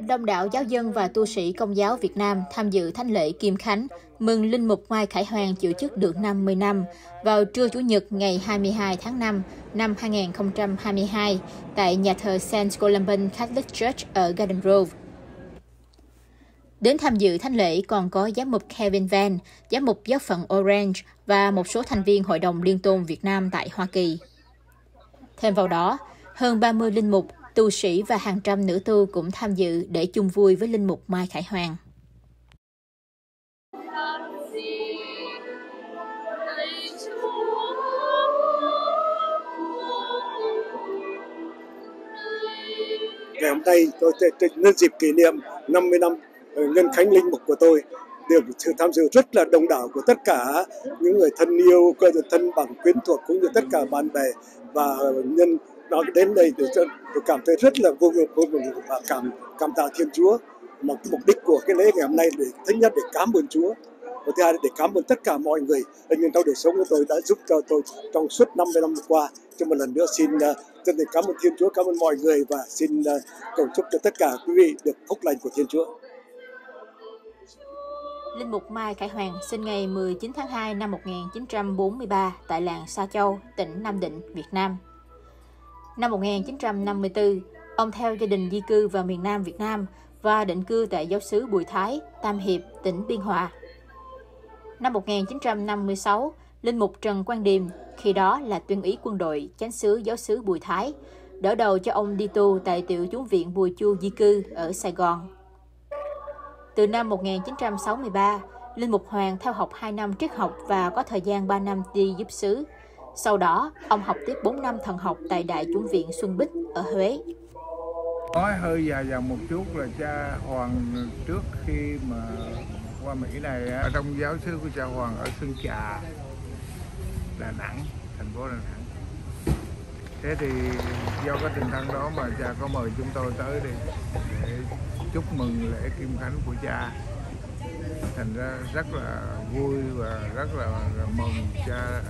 Đông đảo giáo dân và tu sĩ công giáo Việt Nam tham dự thánh lễ Kim Khánh, mừng Linh Mục Mai Khải Hoàng chịu chức được 50 năm vào trưa Chủ nhật ngày 22 tháng 5 năm 2022 tại nhà thờ St. Columban Catholic Church ở Garden Grove. Đến tham dự thánh lễ còn có giám mục Kevin Van, giám mục giáo phận Orange và một số thành viên Hội đồng Liên tôn Việt Nam tại Hoa Kỳ. Thêm vào đó, hơn 30 linh mục, tu sĩ và hàng trăm nữ tu cũng tham dự để chung vui với linh mục Mai Khải Hoàng. Ngày hôm nay tôi nhân dịp kỷ niệm 50 năm ngân ờ, nhân khánh linh mục của tôi được sự tham dự rất là đông đảo của tất cả những người thân yêu, thân bằng quyến thuộc cũng như tất cả bạn bè và nhân đó đến đây tôi, tôi cảm thấy rất là vô cùng và cảm cảm tạ Thiên Chúa. Mà mục đích của cái lễ ngày hôm nay để thứ nhất để cảm ơn Chúa và thứ hai để cảm ơn tất cả mọi người nhưng trong đời sống của tôi đã giúp cho tôi trong suốt 50 năm qua cho một lần nữa xin à, chân thành cảm ơn Thiên Chúa cảm ơn mọi người và xin à, cầu chúc cho tất cả quý vị được phúc lành của Thiên Chúa. Linh mục Mai Khải Hoàng sinh ngày 19 tháng 2 năm 1943 tại làng Sa Châu, tỉnh Nam Định, Việt Nam. Năm 1954, ông theo gia đình di cư vào miền Nam Việt Nam và định cư tại giáo xứ Bùi Thái, Tam Hiệp, tỉnh Biên Hòa. Năm 1956, Linh mục Trần Quang Điềm, khi đó là tuyên úy quân đội, chánh xứ giáo xứ Bùi Thái, đỡ đầu cho ông đi tu tại tiểu chúng viện Bùi Chu di cư ở Sài Gòn. Từ năm 1963, Linh Mục Hoàng theo học 2 năm triết học và có thời gian 3 năm đi giúp xứ. Sau đó, ông học tiếp 4 năm thần học tại Đại Chủng viện Xuân Bích ở Huế. Nói hơi dài dòng một chút là cha Hoàng trước khi mà qua Mỹ này ở trong giáo xứ của cha Hoàng ở Sơn Trà, Đà Nẵng, thành phố Đà Nẵng. Thế thì do cái tình thân đó mà cha có mời chúng tôi tới đi để chúc mừng lễ Kim Khánh của cha. Thành ra rất là vui và rất là, là mừng cha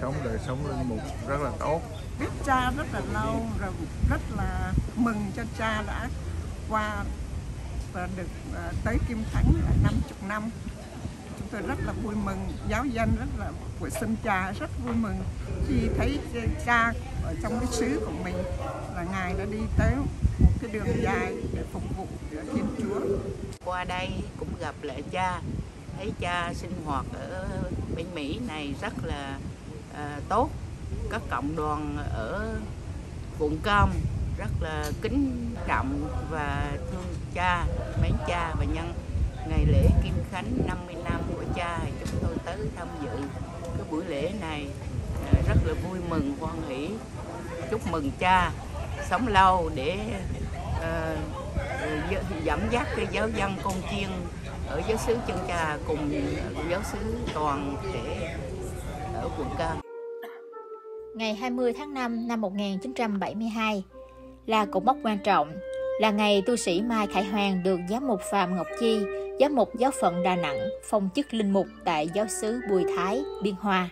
sống đời sống linh mục rất là tốt. Biết cha rất là lâu rồi rất là mừng cho cha đã qua và được uh, tới Kim Thắng là 50 năm. Chúng tôi rất là vui mừng giáo dân rất là của sinh cha rất vui mừng khi thấy cha ở trong cái xứ của mình là ngài đã đi tới một cái đường dài để phục vụ Thiên Chúa. Qua đây cũng gặp lại cha thấy cha sinh hoạt ở bên Mỹ này rất là à, tốt. Các cộng đoàn ở quận Cam rất là kính trọng và thương cha mến cha và nhân. Ngày lễ Kim Khánh 50 năm của cha chúng tôi tới tham dự cái buổi lễ này à, rất là vui mừng hoan hỷ. Chúc mừng cha sống lâu để uh, dẫn dắt cái giáo dân công chiên ở giáo xứ chân trà cùng giáo xứ toàn thể ở quận Cam ngày 20 tháng 5 năm 1972 là cột mốc quan trọng, là ngày tu sĩ Mai Khải Hoàng được giám mục Phạm Ngọc Chi, giám mục giáo phận Đà Nẵng, phong chức linh mục tại giáo xứ Bùi Thái, Biên Hòa.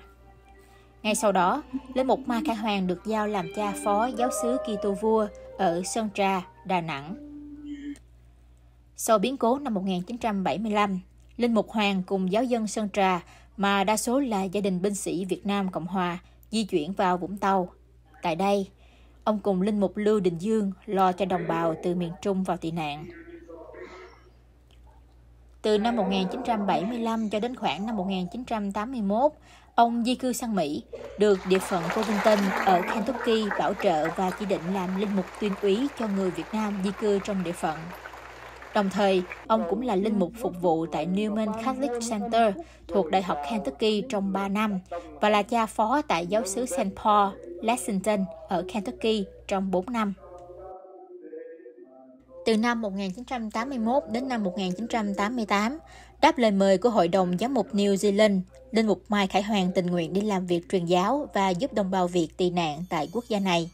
Ngay sau đó, linh mục Mai Khải Hoàng được giao làm cha phó giáo xứ Kitô vua ở Sơn Trà, Đà Nẵng. Sau biến cố năm 1975, Linh Mục Hoàng cùng giáo dân Sơn Trà mà đa số là gia đình binh sĩ Việt Nam Cộng Hòa di chuyển vào Vũng Tàu. Tại đây, ông cùng Linh Mục Lưu Đình Dương lo cho đồng bào từ miền Trung vào tị nạn. Từ năm 1975 cho đến khoảng năm 1981, ông di cư sang Mỹ, được địa phận Covington ở Kentucky bảo trợ và chỉ định làm linh mục tuyên úy cho người Việt Nam di cư trong địa phận. Đồng thời, ông cũng là linh mục phục vụ tại Newman Catholic Center thuộc Đại học Kentucky trong 3 năm và là cha phó tại giáo xứ St. Paul, Lexington ở Kentucky trong 4 năm. Từ năm 1981 đến năm 1988, đáp lời mời của Hội đồng Giám mục New Zealand, Linh mục Mai Khải Hoàng tình nguyện đi làm việc truyền giáo và giúp đồng bào Việt tị nạn tại quốc gia này.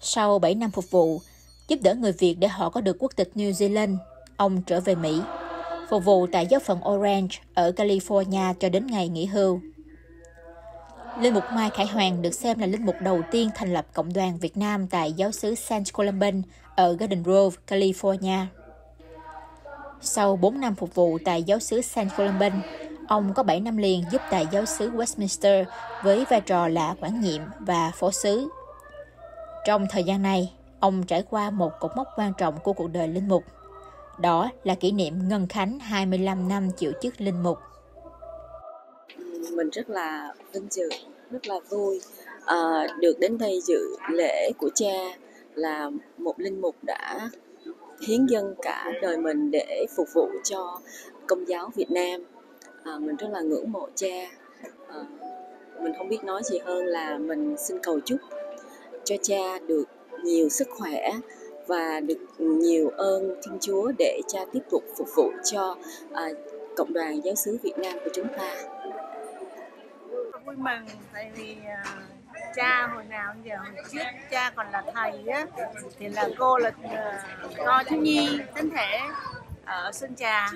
Sau 7 năm phục vụ, giúp đỡ người Việt để họ có được quốc tịch New Zealand. Ông trở về Mỹ, phục vụ tại giáo phận Orange ở California cho đến ngày nghỉ hưu. Linh mục Mai Khải Hoàng được xem là linh mục đầu tiên thành lập cộng đoàn Việt Nam tại giáo xứ San Columban ở Garden Grove, California. Sau 4 năm phục vụ tại giáo xứ San Columban, ông có 7 năm liền giúp tại giáo xứ Westminster với vai trò là quản nhiệm và phó xứ. Trong thời gian này, ông trải qua một cột mốc quan trọng của cuộc đời linh mục. Đó là kỷ niệm ngân khánh 25 năm chịu chức linh mục. Mình rất là vinh dự, rất là vui à, được đến đây dự lễ của cha là một linh mục đã hiến dân cả đời mình để phục vụ cho công giáo Việt Nam. À, mình rất là ngưỡng mộ cha. À, mình không biết nói gì hơn là mình xin cầu chúc cho cha được nhiều sức khỏe và được nhiều ơn Thiên Chúa để cha tiếp tục phục vụ cho à, cộng đoàn giáo xứ Việt Nam của chúng ta. Vui mừng tại vì à, cha hồi nào giờ hồi trước cha còn là thầy á thì là cô là à, uh, co thiếu nhi thánh thể ở Sơn Trà.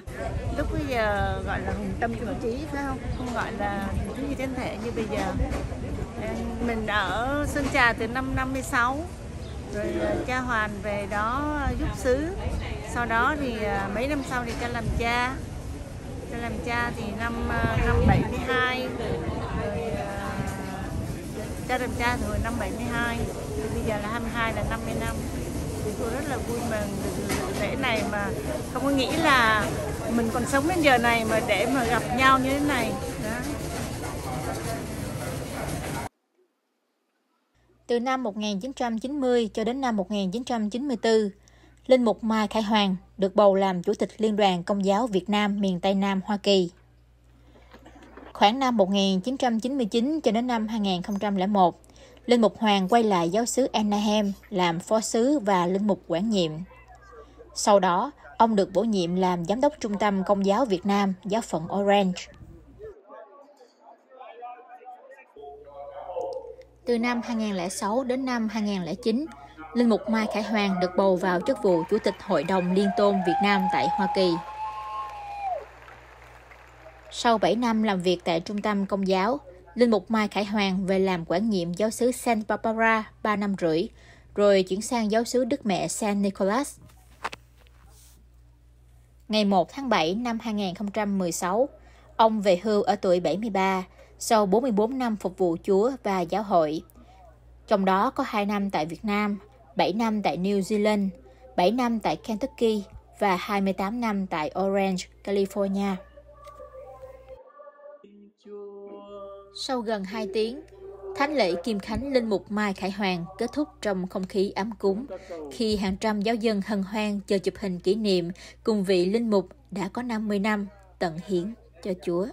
Lúc bây giờ gọi là hùng tâm chủ trí phải không? Không gọi là thiếu nhi thánh thể như bây giờ. Mình ở Sơn Trà từ năm 56 rồi ờ, cha hoàn về đó ờ, giúp xứ. Sau đó thì ờ, mấy năm sau thì cha làm cha. Cha làm cha thì năm năm 72 rồi cha làm cha từ hồi năm 72 thì bây giờ là 22 là 50 năm. Thì tôi rất là vui mừng lễ này mà không có nghĩ là mình còn sống đến giờ này mà để mà gặp nhau như thế này đó. Từ năm 1990 cho đến năm 1994, Linh Mục Mai Khải Hoàng được bầu làm Chủ tịch Liên đoàn Công giáo Việt Nam miền Tây Nam Hoa Kỳ. Khoảng năm 1999 cho đến năm 2001, Linh Mục Hoàng quay lại giáo xứ Anaheim làm phó sứ và linh mục quản nhiệm. Sau đó, ông được bổ nhiệm làm giám đốc Trung tâm Công giáo Việt Nam, giáo phận Orange. Từ năm 2006 đến năm 2009, Linh Mục Mai Khải Hoàng được bầu vào chức vụ Chủ tịch Hội đồng Liên tôn Việt Nam tại Hoa Kỳ. Sau 7 năm làm việc tại Trung tâm Công giáo, Linh Mục Mai Khải Hoàng về làm quản nhiệm giáo sứ Saint Barbara 3 năm rưỡi, rồi chuyển sang giáo sứ Đức Mẹ Saint Nicholas. Ngày 1 tháng 7 năm 2016, ông về hưu ở tuổi 73 sau 44 năm phục vụ Chúa và giáo hội. Trong đó có 2 năm tại Việt Nam, 7 năm tại New Zealand, 7 năm tại Kentucky và 28 năm tại Orange, California. Sau gần 2 tiếng, Thánh lễ Kim Khánh Linh Mục Mai Khải Hoàng kết thúc trong không khí ấm cúng khi hàng trăm giáo dân hân hoan chờ chụp hình kỷ niệm cùng vị Linh Mục đã có 50 năm tận hiến cho Chúa.